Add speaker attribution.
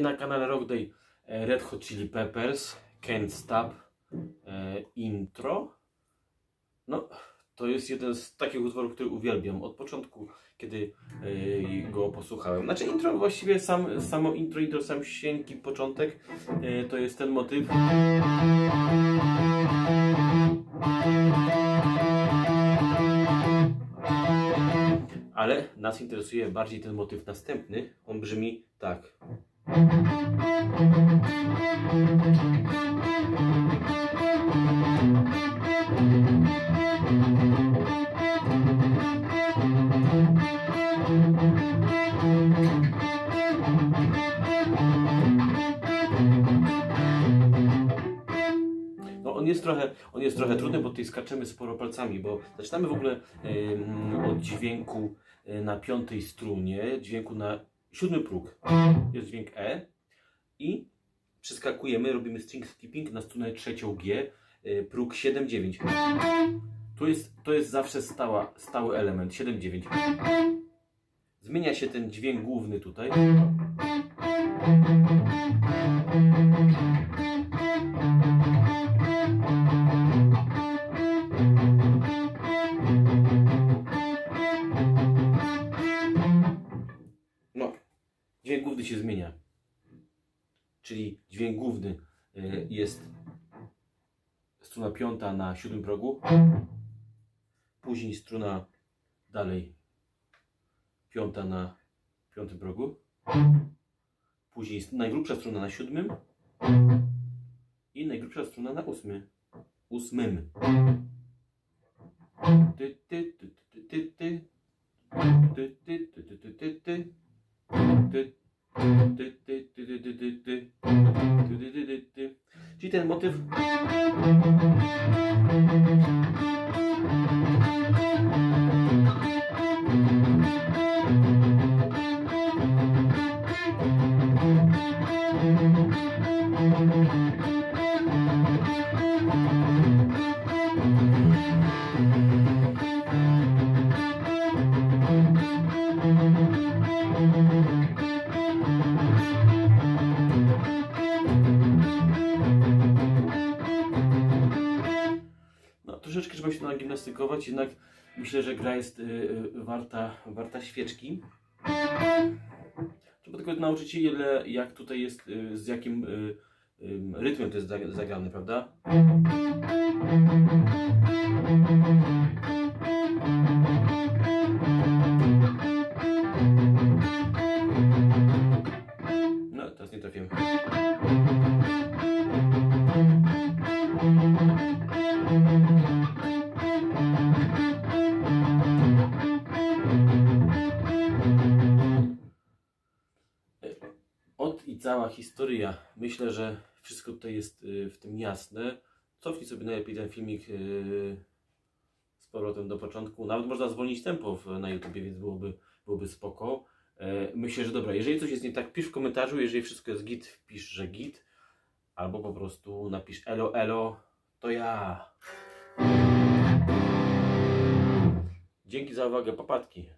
Speaker 1: Na kanale Rock Day e, Red Hot Chili Peppers Can't Stop e, intro. No, to jest jeden z takich utworów, który uwielbiam od początku, kiedy e, go posłuchałem. Znaczy intro właściwie sam, samo intro, intro sam sieńki początek to jest ten motyw. Ale nas interesuje bardziej ten motyw następny. On brzmi tak. No on jest trochę, on jest trochę trudny, bo tutaj skaczemy sporo palcami, bo zaczynamy w ogóle em, od dźwięku e, na piątej strunie, dźwięku na siódmy próg. Jest dźwięk E i przeskakujemy, robimy string skipping na strunę trzecią G, e, próg 7-9. To jest, to jest zawsze stała, stały element, 7-9. Zmienia się ten dźwięk główny tutaj. Główny się zmienia. Czyli dźwięk główny y, jest struna piąta na siódmym progu. Później struna dalej piąta na piątym progu. Później najgrubsza struna na siódmym i najgrubsza struna na ósmy. ósmym. Ty, ty, ty, ty, ty, ty. Ty, ty, ty, ty, ty, ty, ty. Ty, Czyli ten motyw troszeczkę trzeba się nagimnastykować, jednak myślę, że gra jest y, y, warta, warta świeczki. Trzeba tylko nauczyć się, ile, jak tutaj jest, y, z jakim rytmem to jest zag- zagrane, prawda? No, teraz nie trafiłem. I cała historia. Myślę, że wszystko tutaj jest y, w tym jasne. Cofnij sobie najlepiej ten filmik y, z powrotem do początku. Nawet można zwolnić tempo na YouTube, więc byłoby, byłoby spoko. E, Myślę, że dobra, jeżeli coś jest nie tak, pisz w komentarzu. Jeżeli wszystko jest git, wpisz, że git. Albo po prostu napisz elo, elo, to ja. Dzięki za uwagę, papatki.